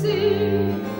see.